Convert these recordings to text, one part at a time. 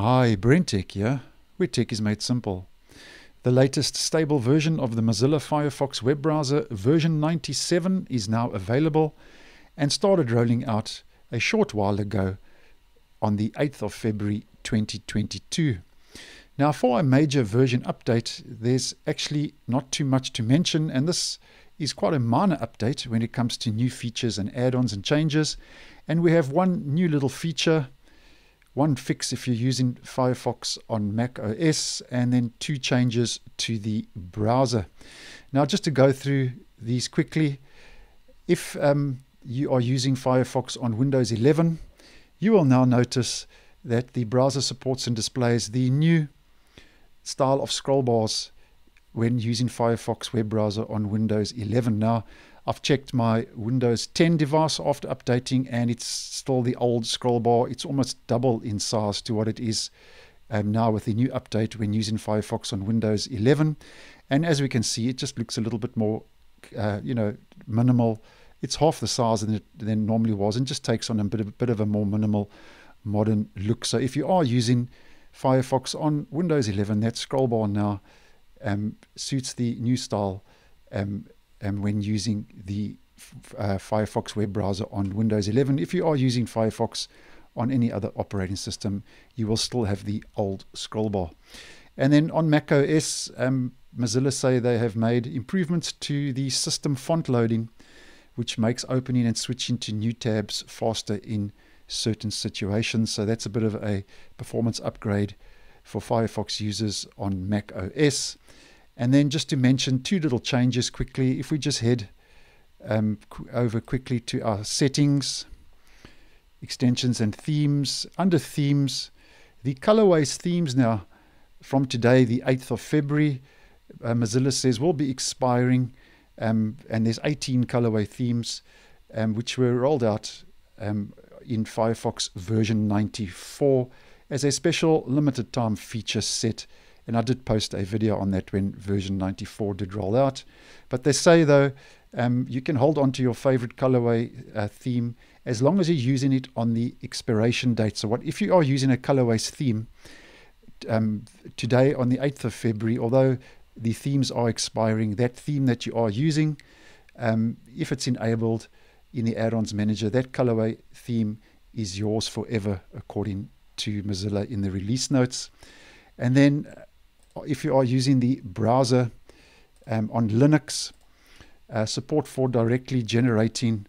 Hi, BrenTech here, where tech is made simple. The latest stable version of the Mozilla Firefox web browser, version 97, is now available and started rolling out a short while ago on the 8th of February 2022. Now, for a major version update, there's actually not too much to mention, and this is quite a minor update when it comes to new features and add ons and changes. And we have one new little feature one fix if you're using Firefox on Mac OS, and then two changes to the browser. Now, just to go through these quickly, if um, you are using Firefox on Windows 11, you will now notice that the browser supports and displays the new style of scroll bars when using Firefox web browser on Windows 11. Now, I've checked my Windows 10 device after updating and it's still the old scroll bar. It's almost double in size to what it is um, now with the new update when using Firefox on Windows 11. And as we can see, it just looks a little bit more, uh, you know, minimal. It's half the size than it than normally was and just takes on a bit of, a bit of a more minimal modern look. So if you are using Firefox on Windows 11, that scroll bar now um, suits the new style um, um, when using the uh, Firefox web browser on Windows 11. If you are using Firefox on any other operating system, you will still have the old scroll bar. And then on Mac OS, um, Mozilla say they have made improvements to the system font loading, which makes opening and switching to new tabs faster in certain situations. So that's a bit of a performance upgrade for Firefox users on Mac OS. And then just to mention two little changes quickly, if we just head um, over quickly to our settings, extensions and themes. Under themes, the colorways themes now from today, the 8th of February, uh, Mozilla says will be expiring. Um, and there's 18 colorway themes um, which were rolled out um, in Firefox version 94 as a special limited time feature set and I did post a video on that when version 94 did roll out. But they say, though, um, you can hold on to your favorite colorway uh, theme as long as you're using it on the expiration date. So, what if you are using a colorways theme um, today on the 8th of February, although the themes are expiring, that theme that you are using, um, if it's enabled in the add ons manager, that colorway theme is yours forever, according to Mozilla in the release notes. And then if you are using the browser um, on Linux, uh, support for directly generating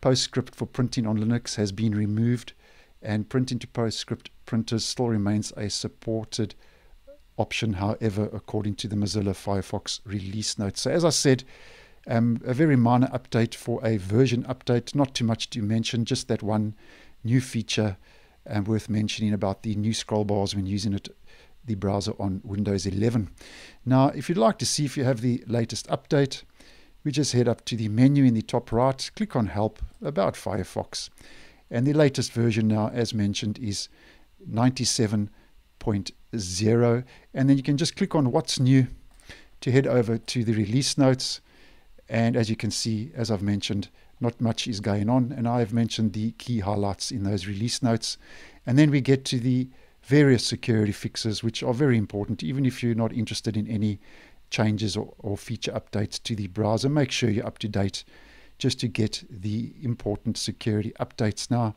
PostScript for printing on Linux has been removed, and printing to PostScript printers still remains a supported option, however, according to the Mozilla Firefox release notes. So, as I said, um, a very minor update for a version update, not too much to mention, just that one new feature um, worth mentioning about the new scroll bars when using it the browser on Windows 11. Now, if you'd like to see if you have the latest update, we just head up to the menu in the top right, click on Help, About Firefox. And the latest version now, as mentioned, is 97.0. And then you can just click on What's New to head over to the release notes. And as you can see, as I've mentioned, not much is going on. And I've mentioned the key highlights in those release notes. And then we get to the various security fixes, which are very important, even if you're not interested in any changes or, or feature updates to the browser. Make sure you're up to date just to get the important security updates. Now,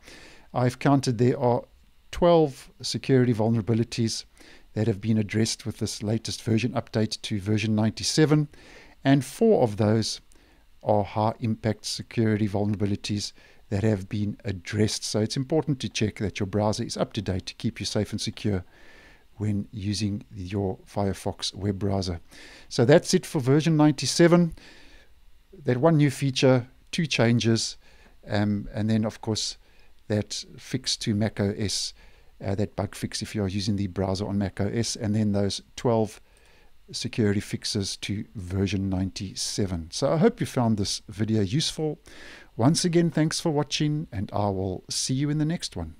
I've counted there are 12 security vulnerabilities that have been addressed with this latest version update to version 97, and four of those are high impact security vulnerabilities that have been addressed. So it's important to check that your browser is up to date to keep you safe and secure when using your Firefox web browser. So that's it for version 97. That one new feature, two changes, um, and then of course that fix to Mac OS, uh, that bug fix if you are using the browser on Mac OS, and then those 12 security fixes to version 97. So I hope you found this video useful. Once again, thanks for watching, and I will see you in the next one.